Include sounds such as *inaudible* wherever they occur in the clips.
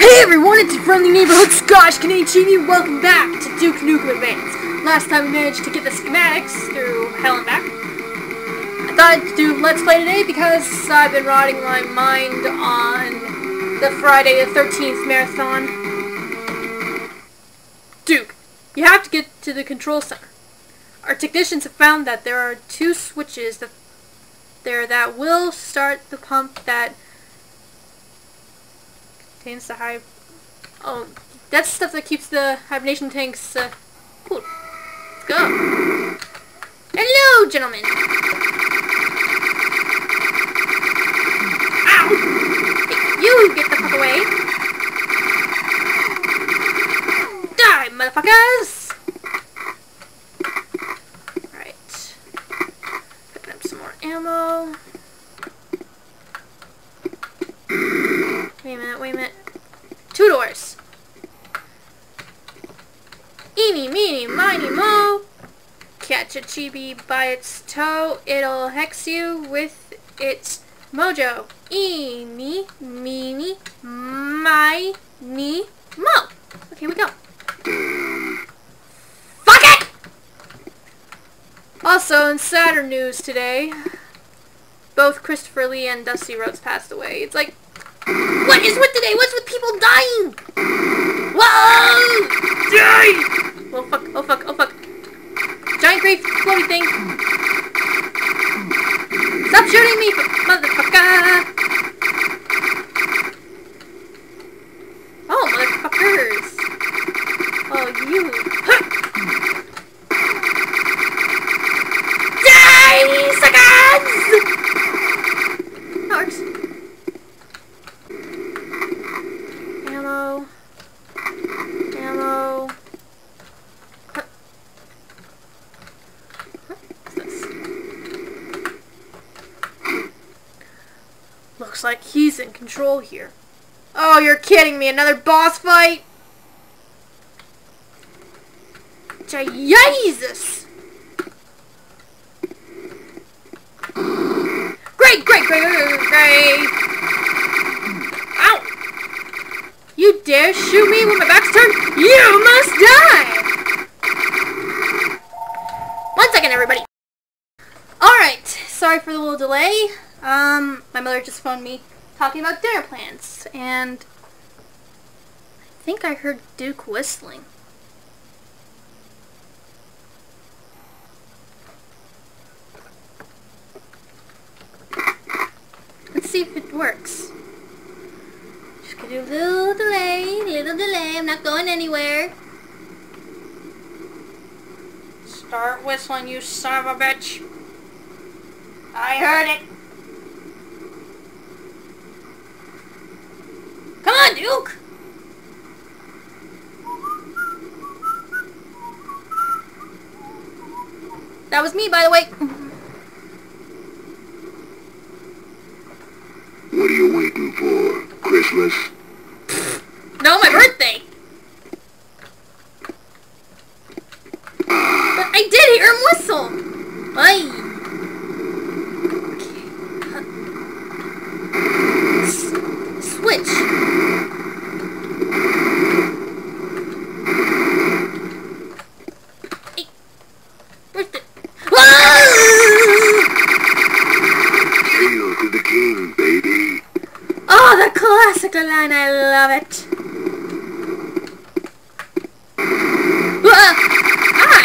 Hey everyone, it's your friendly neighborhood Scottish Canadian chibi. Welcome back to Duke Nukem Advance. Last time we managed to get the schematics through hell and back. I thought I'd do Let's Play today because I've been rotting my mind on the Friday the 13th marathon. Duke, you have to get to the control center. Our technicians have found that there are two switches that there that will start the pump that contains the high. Oh, that's stuff that keeps the hibernation tanks uh, cool. Let's go. Hello, gentlemen. Ow! Hey, you get the fuck away. Die, motherfuckers! Wait a minute, wait a minute. Two doors. Eeny, meeny, miny, mo. Catch a chibi by its toe. It'll hex you with its mojo. Eeny, meeny, miny, mo. Okay, we go. Fuck it! Also, in sadder news today, both Christopher Lee and Dusty Rhodes passed away. It's like, what is with today? What's with people dying? Whoa! Die! Oh fuck, oh fuck, oh fuck. Giant grave floaty thing. Stop shooting me, motherfucker! Oh, motherfuckers. Oh, you. Die, suckers! That works. Ammo. Ammo. Huh. What's this? Looks like he's in control here. Oh, you're kidding me. Another boss fight? Jesus! Great, great, great, great, great! Ow! You dare shoot me when my back's turned? You must die! One second, everybody. Alright, sorry for the little delay. Um, my mother just phoned me talking about dinner plans, and I think I heard Duke whistling. Let's see if it works. Just gonna do a little delay, little delay. I'm not going anywhere. Start whistling, you son of a bitch. I heard it. On, Duke. That was me, by the way. What are you waiting for? Christmas? No, my birthday. But I did hear him whistle. Bye. Switch. Hey. Where's the... Ah! Hail to the king, baby. Oh, the line. I love it. Ah! Hi.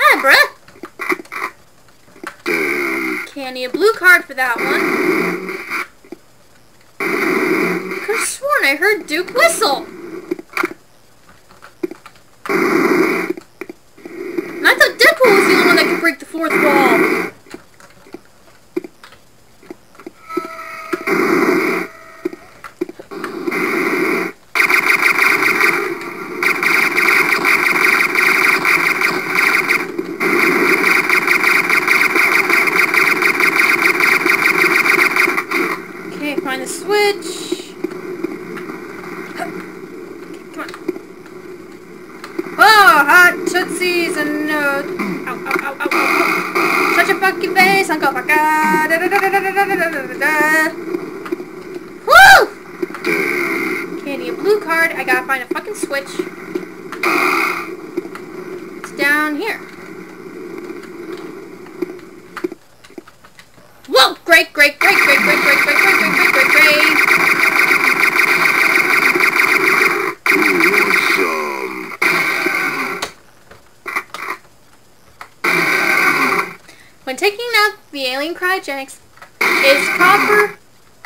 Hi, bruh. Okay, I need a blue card for that one. Could have sworn I heard Duke whistle. And I thought Deadpool was the only one that could break the fourth wall. My god! Da, da, da, Woo! Okay, I need a blue card. I gotta find a fucking switch. It's down here. Taking out the alien cryogenics, it's proper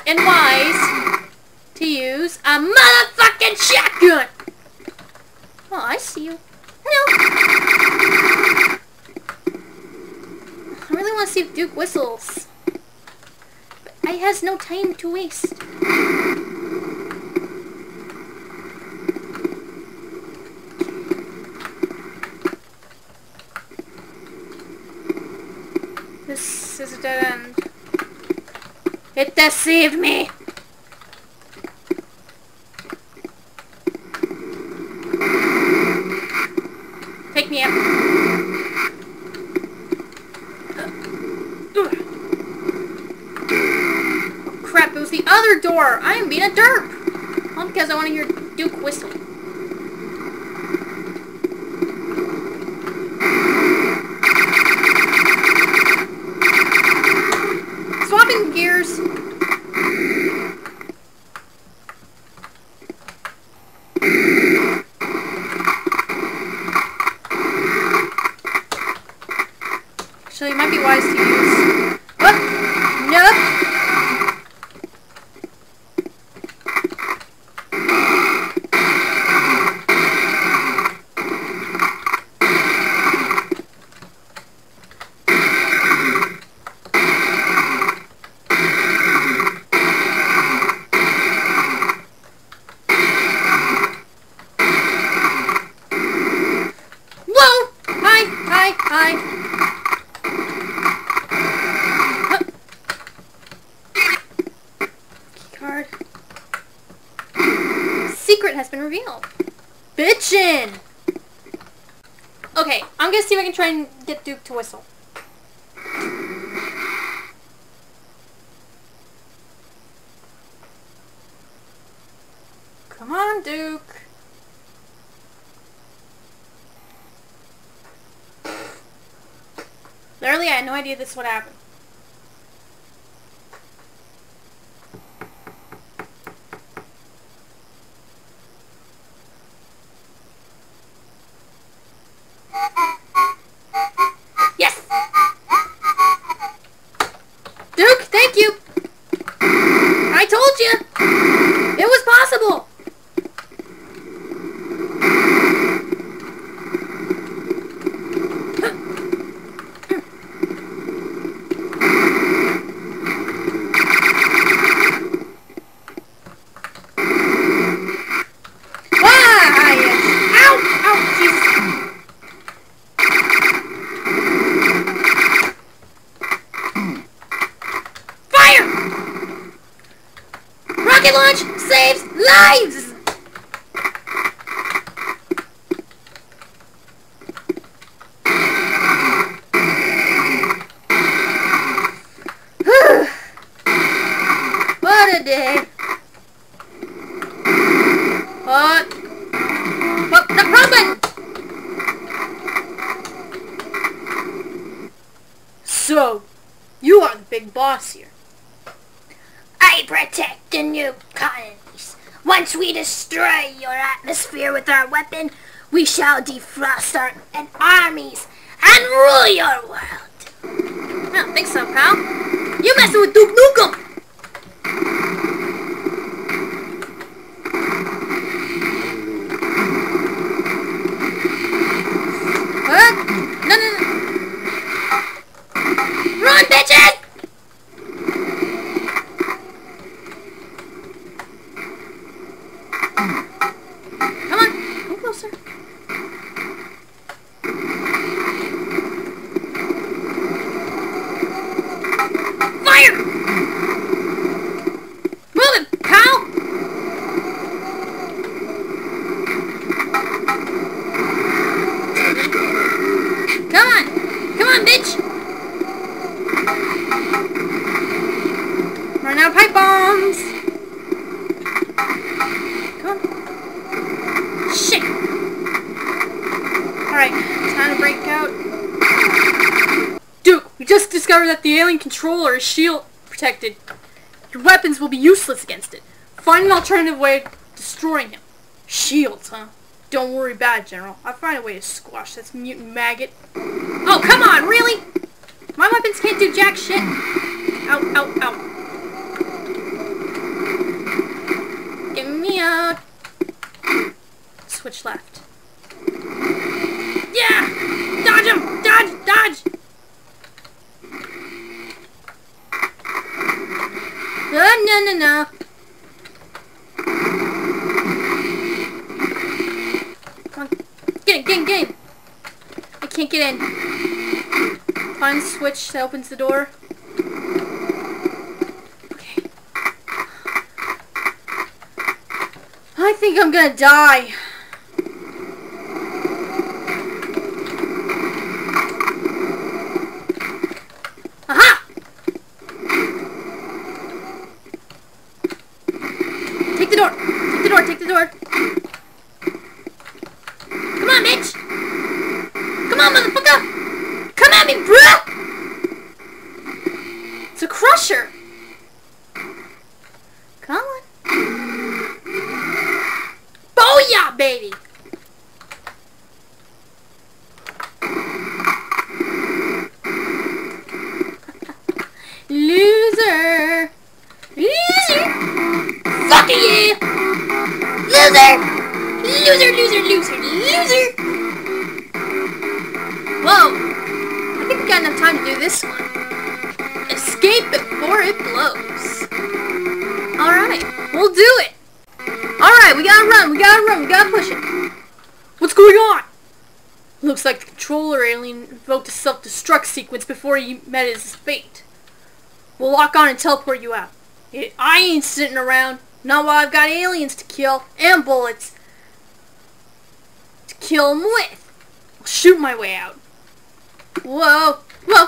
and wise to use a motherfucking shotgun. Oh, I see you. Hello. I really want to see if Duke whistles. But I has no time to waste. This is a dead end. It deceived me. Take me up. Damn. Crap, it was the other door. I am being a derp. All because I want to hear Duke whistle. Swapping gears. Actually, it might be wise to use. Oh, nope. Whoa! Hi, hi, hi. Huh. Card. Secret has been revealed. Bitchin! Okay, I'm gonna see if I can try and get Duke to whistle. Come on, Duke. Literally, I had no idea this would happen. Lives! *sighs* what a day. What? What? The problem! So, you are the big boss here. I protect the new colonies. Once we destroy your atmosphere with our weapon, we shall defrost our and armies and rule your world. I don't think so, pal. You messing with Duke Nukem! What? No, no, no. Run, bitches! Come on, come closer. Fire! discover that the alien controller is shield protected. Your weapons will be useless against it. Find an alternative way of destroying him. Shields, huh? Don't worry about it, General. I'll find a way to squash this mutant maggot. Oh, come on, really? My weapons can't do jack shit. Ow, ow, ow. Get me out. Switch left. Yeah! Dodge him! Dodge! Dodge! No, no, no. On. Get in, get in, get in. I can't get in. Find the switch that opens the door. Okay. I think I'm gonna die. Aha! Take the door. Take the door. Take the door. Come on, bitch. Come on, motherfucker. Come at me, bruh. It's a crusher. Come on. Booyah, baby. *laughs* Loser. Loser. Loser, loser, loser, loser. Whoa. I think we got enough time to do this one. Escape before it blows. Alright, we'll do it. Alright, we gotta run, we gotta run, we gotta push it. What's going on? Looks like the controller alien invoked a self-destruct sequence before he met his fate. We'll lock on and teleport you out. I I ain't sitting around. Not while I've got aliens to kill and bullets to kill them with. I'll shoot my way out. Whoa, whoa.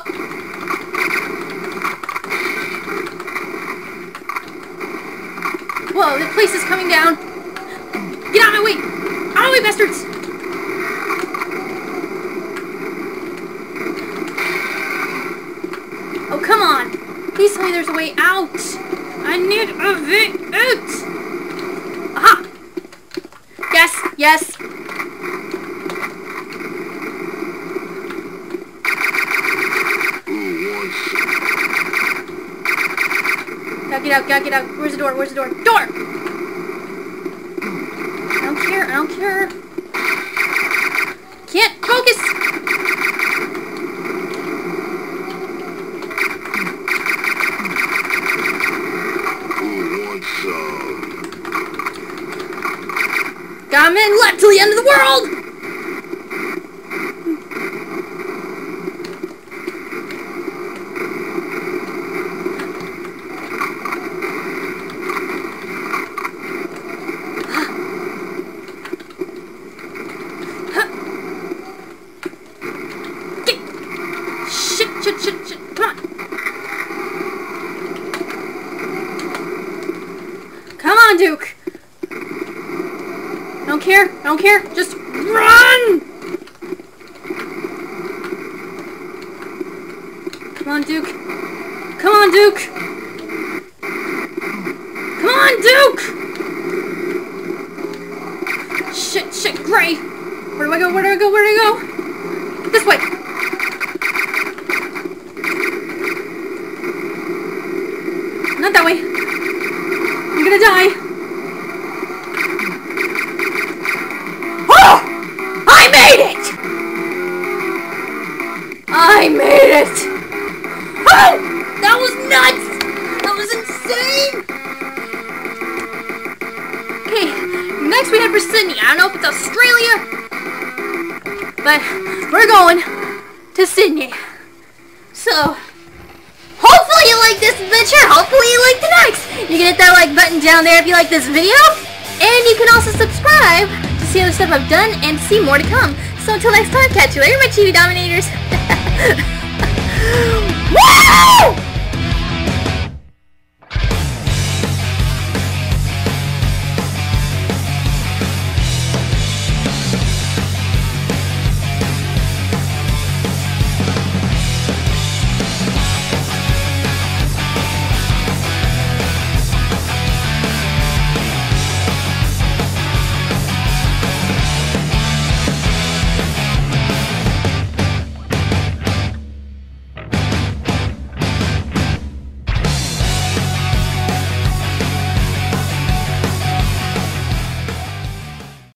Whoa, the place is coming down. Get out of my way! Out of my way, bastards! Oh, come on! Please tell me there's a way out! I need a way out! Aha! Yes, yes! Gotta get out, gotta get out. Where's the door? Where's the door? Door! I don't care, I don't care. Can't focus! Got in left till the end of the world! Get! Shit, shit, shit, shit. Come on. Come on, Duke. I don't care. I don't care. Just run! Come on, Duke. Come on, Duke. But we're going to Sydney. So, hopefully you like this adventure. Hopefully you like the next. You can hit that like button down there if you like this video. And you can also subscribe to see other stuff I've done and see more to come. So until next time, catch you later, my chibi Dominators. *laughs* Woo!